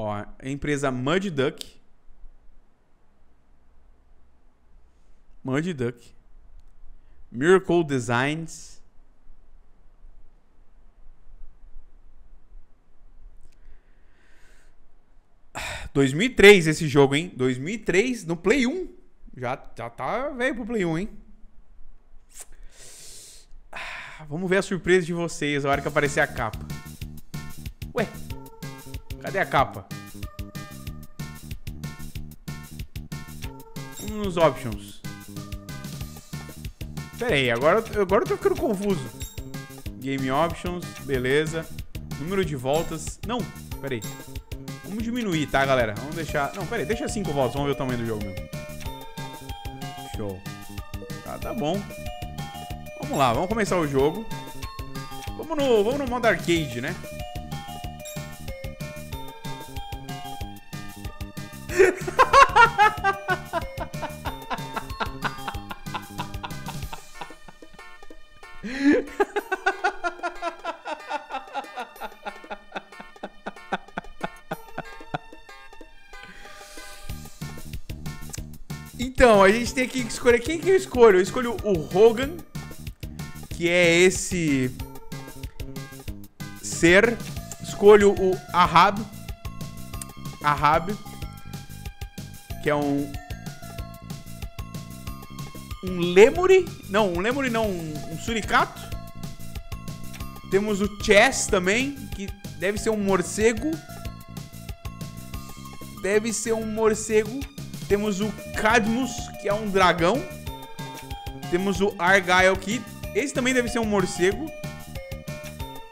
Ó, a empresa Mud Duck. Mud Duck. Miracle Designs. Ah, 2003 esse jogo, hein? 2003 no Play 1. Já, já tá velho pro Play 1, hein? Ah, Vamos ver a surpresa de vocês a hora que aparecer a capa. Cadê a capa? Nos options. Pera aí, agora, agora eu tô ficando confuso. Game options, beleza. Número de voltas. Não, pera aí. Vamos diminuir, tá, galera? Vamos deixar... Não, pera aí, deixa 5 voltas. Vamos ver o tamanho do jogo mesmo. Show. Tá, tá bom. Vamos lá, vamos começar o jogo. Vamos no, vamos no modo arcade, né? Então, a gente tem que escolher. Quem que eu escolho? Eu escolho o Hogan, que é esse ser. Escolho o Ahab. Ahab, que é um. Um lemuri. Não, um lemuri não, um, um suricato. Temos o Chess também, que deve ser um morcego. Deve ser um morcego. Temos o Cadmus, que é um dragão. Temos o Argyle, que esse também deve ser um morcego.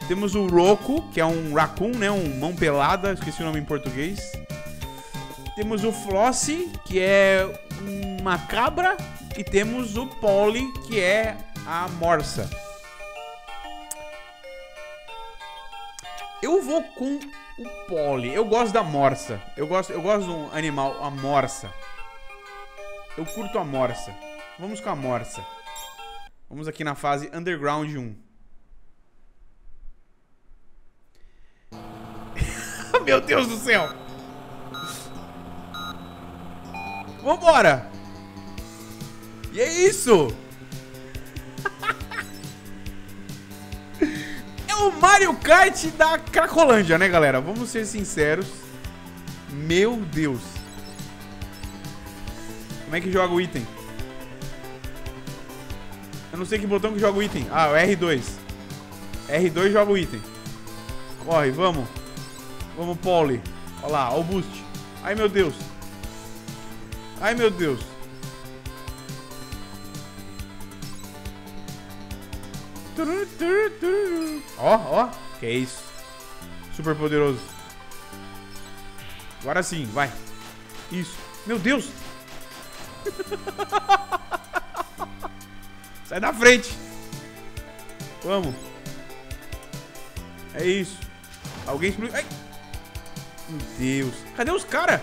Temos o Roku, que é um raccoon, né? Um mão pelada, esqueci o nome em português. Temos o Flossie, que é uma cabra. E temos o Polly, que é a morsa. Eu vou com o Polly. Eu gosto da morsa. Eu gosto, eu gosto de um animal, a morsa. Eu curto a morsa. Vamos com a morsa. Vamos aqui na fase Underground 1. Meu Deus do céu! Vambora! E é isso! É o Mario Kart da Cracolândia, né, galera? Vamos ser sinceros. Meu Deus. Como é que joga o item? Eu não sei que botão que joga o item. Ah, o R2. R2 joga o item. Corre, vamos. Vamos, Polly. Olha lá, olha o boost. Ai, meu Deus. Ai, meu Deus. Ó, ó. Que é isso. Super poderoso. Agora sim, vai. Isso. Meu Deus. Sai da frente. Vamos. É isso. Alguém explodiu. Ai. Meu Deus. Cadê os caras?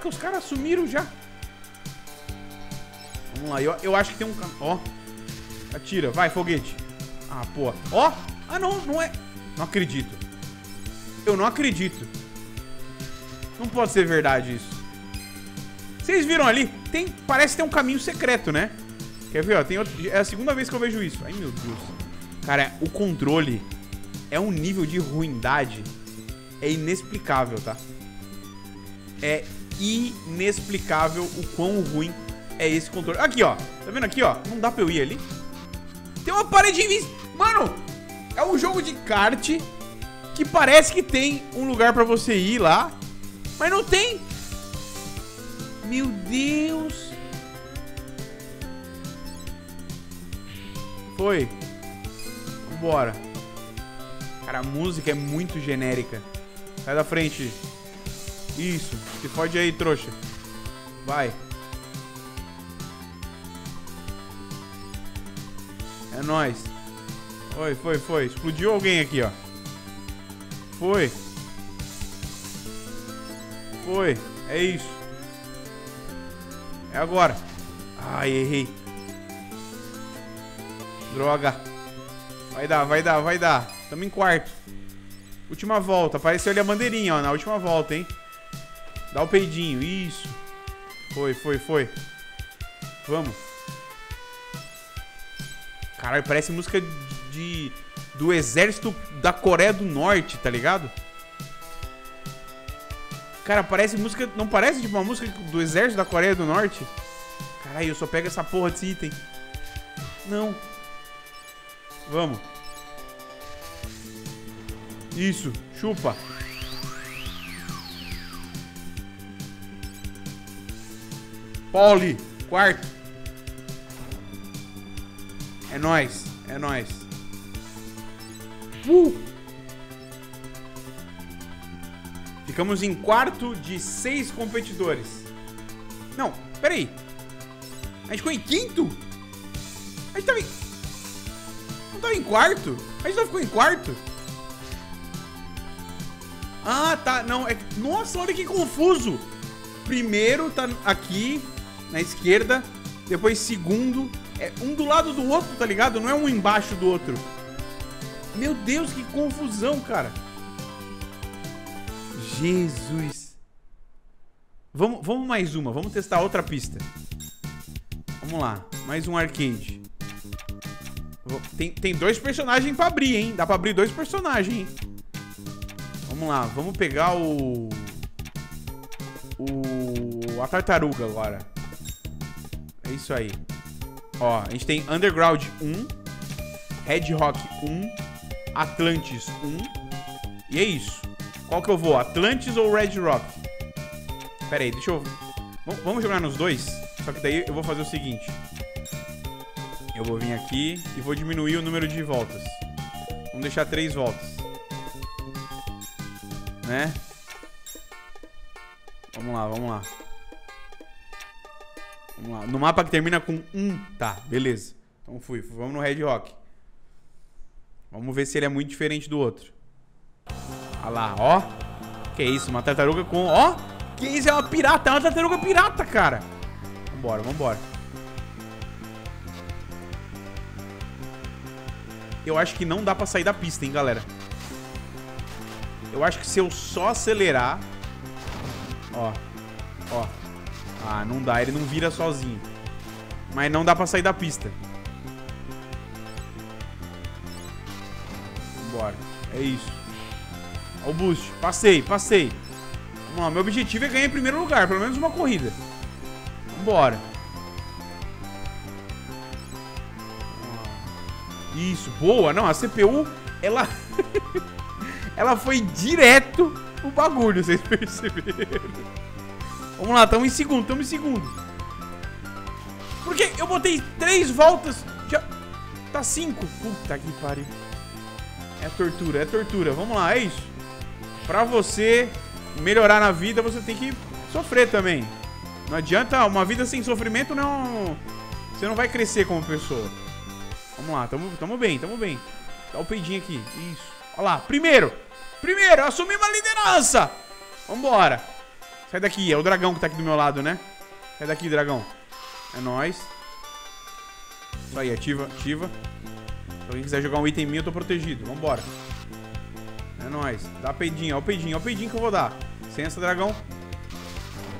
Caraca, os caras sumiram já. Vamos lá. Eu, eu acho que tem um... Ó. Atira. Vai, foguete. Ah, pô. Ó. Ah, não. Não é... Não acredito. Eu não acredito. Não pode ser verdade isso. Vocês viram ali? Tem, parece ter um caminho secreto, né? Quer ver, ó? Tem outro, é a segunda vez que eu vejo isso. Ai, meu Deus. Cara, o controle é um nível de ruindade. É inexplicável, tá? É inexplicável o quão ruim é esse controle. Aqui, ó. Tá vendo aqui, ó? Não dá pra eu ir ali. Tem uma parede invisível. Mano, é um jogo de kart que parece que tem um lugar pra você ir lá, mas não tem. Meu Deus. Foi. Vambora. Cara, a música é muito genérica. Sai da frente. Isso. Se fode aí, trouxa. Vai. É nóis. Foi, foi, foi. Explodiu alguém aqui, ó. Foi. Foi. É isso. É agora. Ai, errei. Droga. Vai dar, vai dar, vai dar. Tamo em quarto. Última volta. Apareceu ali a bandeirinha, ó, na última volta, hein? Dá o peidinho. Isso. Foi, foi, foi. Vamos. Caralho, parece música de, do exército da Coreia do Norte, tá ligado? Cara, parece música. Não parece tipo uma música do exército da Coreia do Norte? Caralho, eu só pego essa porra desse item. Não. Vamos. Isso, chupa. Pauli, quarto. É nóis, é nóis. Uh! Ficamos em quarto de seis competidores. Não, peraí. A gente ficou em quinto? A gente tava em... Não tava em quarto? A gente não ficou em quarto? Ah, tá. Não, é... Nossa, olha que confuso. Primeiro tá aqui, na esquerda. Depois segundo. É um do lado do outro, tá ligado? Não é um embaixo do outro. Meu Deus, que confusão, cara. Jesus. Vamos, vamos mais uma. Vamos testar outra pista. Vamos lá. Mais um arcade. Tem, tem dois personagens pra abrir, hein? Dá pra abrir dois personagens, hein? Vamos lá. Vamos pegar o... O... A tartaruga agora. É isso aí. Ó, a gente tem Underground 1. Red Rock 1. Atlantis 1. E é isso. Qual que eu vou? Atlantis ou Red Rock? Pera aí, deixa eu... Vamos jogar nos dois? Só que daí eu vou fazer o seguinte. Eu vou vir aqui e vou diminuir o número de voltas. Vamos deixar três voltas. Né? Vamos lá, vamos lá. Vamos lá. No mapa que termina com 1. Tá, beleza. Então fui. Vamos no Red Rock. Vamos ver se ele é muito diferente do outro. Olha lá, ó. Que isso, uma tartaruga com... Ó! Que isso, é uma pirata. É uma tartaruga pirata, cara. Vambora, vambora. Eu acho que não dá pra sair da pista, hein, galera. Eu acho que se eu só acelerar... Ó. Ó. Ah, não dá. Ele não vira sozinho. Mas não dá pra sair da pista. Bora. É isso. Ó o boost. Passei, passei. Vamos lá. Meu objetivo é ganhar em primeiro lugar. Pelo menos uma corrida. Vambora. Isso, boa. Não, a CPU, ela... ela foi direto pro bagulho, vocês perceberam. Vamos lá, estamos em segundo, estamos em segundo. Porque eu botei três voltas, já... Tá cinco. Puta que pariu. É tortura, é tortura. Vamos lá, é isso. Pra você melhorar na vida, você tem que sofrer também. Não adianta, uma vida sem sofrimento não... Você não vai crescer como pessoa. Vamos lá, tamo, tamo bem, tamo bem. Dá o peidinho aqui, isso. Olha lá, primeiro. Primeiro, assumi uma liderança. Vambora. Sai daqui, é o dragão que tá aqui do meu lado, né? Sai daqui, dragão. É nóis. Isso aí, ativa, ativa. Se alguém quiser jogar um item meu, eu tô protegido. Vambora. É nóis. Dá peidinho, ó o peidinho, ó o peidinho que eu vou dar. Licença, dragão.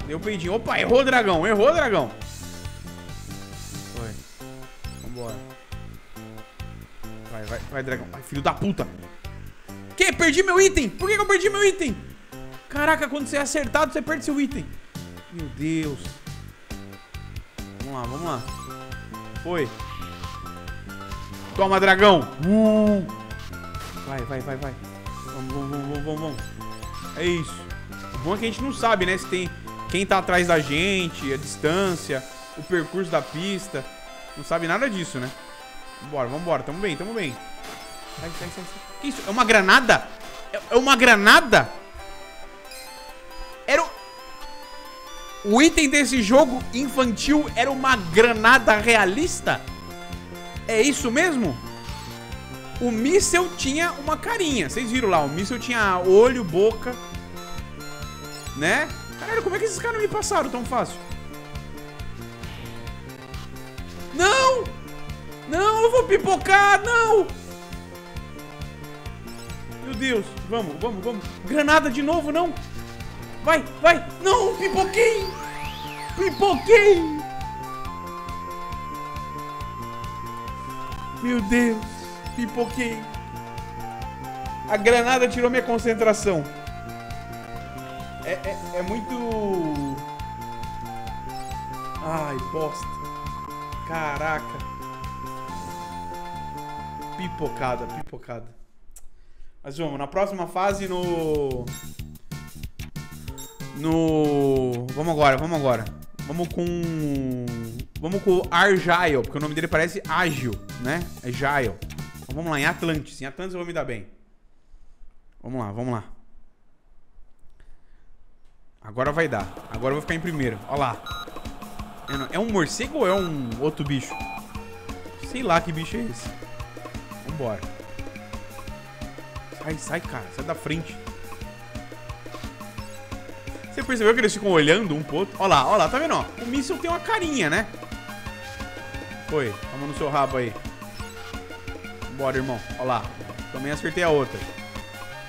Deu peidinho. Opa, errou, dragão. Errou, dragão. Foi. Vambora. Vai, vai, vai, dragão. Vai, filho da puta. Que? Perdi meu item. Por que eu perdi meu item? Caraca, quando você é acertado, você perde seu item. Meu Deus. Vamos lá, vamos lá. Foi. Toma, dragão. Uh. Vai, vai, vai, vai. Vamos, vamos, vamos, vamos, vamos. É isso. O bom é que a gente não sabe, né? Se tem quem tá atrás da gente, a distância, o percurso da pista. Não sabe nada disso, né? Vambora, vambora. Tamo bem, tamo bem. Sai, sai, sai. Que isso? É uma granada? É, é uma granada? Era o... O item desse jogo infantil era uma granada realista? É isso mesmo? O míssel tinha uma carinha. Vocês viram lá, o míssel tinha olho, boca. Né? Caralho, como é que esses caras me passaram tão fácil? Não! Não, eu vou pipocar, não! Meu Deus. Vamos, vamos, vamos. Granada de novo, não. Vai, vai. Não, pipoquei. Pipoquei. Meu Deus. Pipoquei. A granada tirou minha concentração. É, é, é muito... Ai, bosta. Caraca. Pipocada, pipocada. Mas vamos, na próxima fase no... No... Vamos agora, vamos agora. Vamos com... Vamos com Argyle, porque o nome dele parece ágil, né? É Gile. Então vamos lá, em Atlantis. Em Atlantis eu vou me dar bem. Vamos lá, vamos lá. Agora vai dar. Agora eu vou ficar em primeiro. Olha lá. É um morcego ou é um outro bicho? Sei lá que bicho é esse. Vambora. Sai, sai, cara. Sai da frente. Você percebeu que eles ficam olhando um pro outro? Olha lá, olha lá. Tá vendo? O míssil tem uma carinha, né? Foi. Toma no seu rabo aí. Bora, irmão. Olha lá. Também acertei a outra.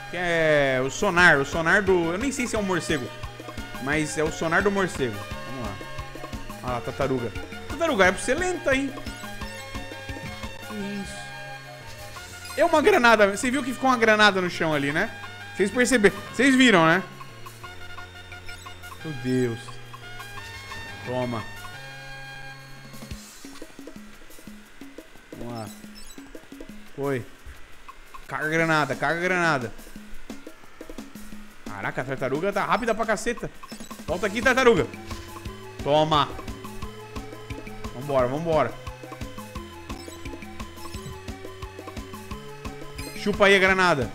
Que é o sonar. O sonar do... Eu nem sei se é um morcego. Mas é o sonar do morcego. Vamos lá. Olha lá, tartaruga. Tartaruga, é pra ser lenta, hein? Isso. É uma granada. Você viu que ficou uma granada no chão ali, né? Vocês perceberam. Vocês viram, né? Meu Deus. Toma. Vamos lá. Foi. Carga granada, carga granada. Caraca, a tartaruga tá rápida pra caceta. Volta aqui, tartaruga. Toma. Vambora, vambora. Chupa aí a granada.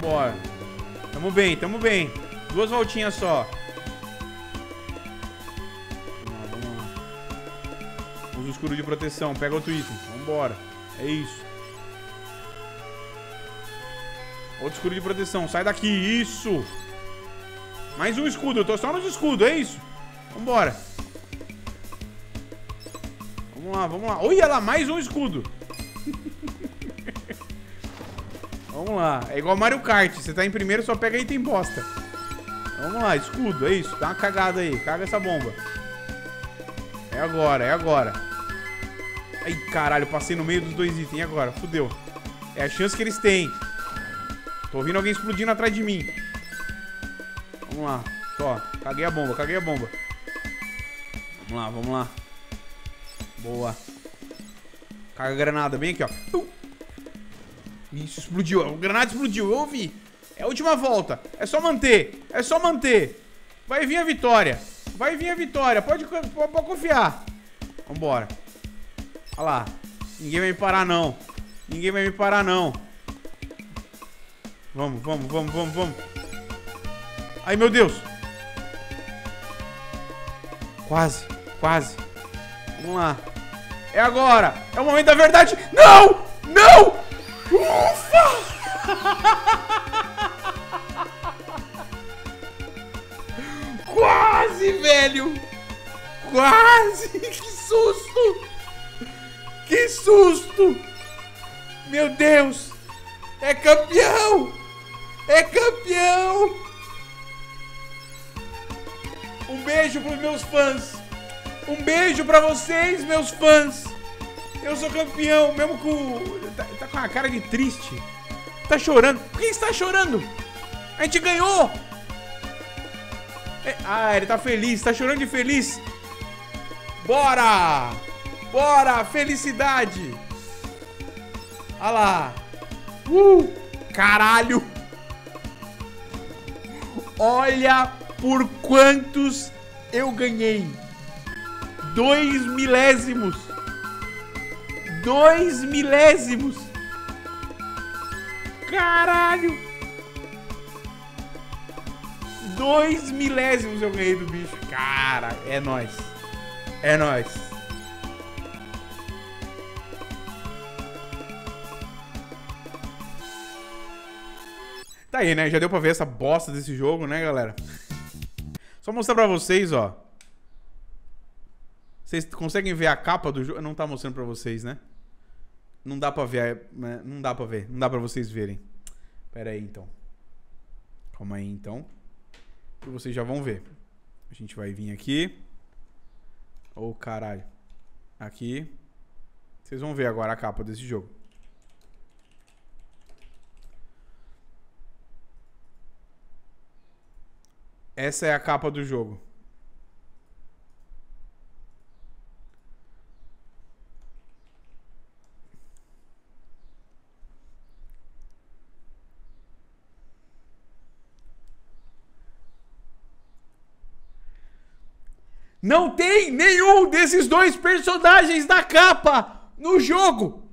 Bora. Tamo bem, tamo bem. Duas voltinhas só. Vamos lá, vamos lá. Escuro de proteção. Pega outro item. Vambora. É isso. Outro escudo de proteção. Sai daqui. Isso. Mais um escudo. Eu tô só nos escudos. É isso. Vambora. Vamos lá, vamos lá. Olha lá, mais um escudo. Vamos lá. É igual Mario Kart. Você tá em primeiro, só pega item bosta. Vamos lá, escudo. É isso. Dá uma cagada aí. Caga essa bomba. É agora, é agora. Ai, caralho. Passei no meio dos dois itens. Agora? Fudeu. É a chance que eles têm. Tô ouvindo alguém explodindo atrás de mim. Vamos lá. Ó, caguei a bomba, caguei a bomba. Vamos lá, vamos lá. Boa. Carga a granada, bem aqui, ó. Isso, explodiu. A granada explodiu, eu ouvi. É a última volta. É só manter. É só manter. Vai vir a vitória. Vai vir a vitória. Pode, pode, confiar. Vambora. Olha lá. Ninguém vai me parar, não. Ninguém vai me parar, não. Vamos, vamos, vamos, vamos, vamos. Ai, meu Deus. Quase, quase. Vamos lá. É agora. É o momento da verdade. Não! Não! Ufa! Quase, velho! Quase! Que susto! Que susto! Meu Deus! É campeão! É campeão! Um beijo pros meus fãs! Um beijo pra vocês, meus fãs! Eu sou campeão, mesmo com. Tá, tá com a cara de triste. Tá chorando. Por que está chorando? A gente ganhou! É... Ah, ele tá feliz, tá chorando de feliz. Bora! Bora! Felicidade! Olha lá! Uh! Caralho! Olha por quantos eu ganhei! Dois milésimos! Dois milésimos! Caralho! Dois milésimos eu ganhei do bicho. Cara, é nóis. É nóis. Tá aí, né? Já deu pra ver essa bosta desse jogo, né, galera? Só mostrar pra vocês, ó. Vocês conseguem ver a capa do jogo? Não tá mostrando pra vocês, né? Não dá pra ver, né? não dá pra ver, não dá pra vocês verem. Pera aí, então. Calma aí, então. Que vocês já vão ver. A gente vai vir aqui. Ô, oh, caralho. Aqui. Vocês vão ver agora a capa desse jogo. Essa é a capa do jogo. Não tem nenhum desses dois personagens da capa no jogo.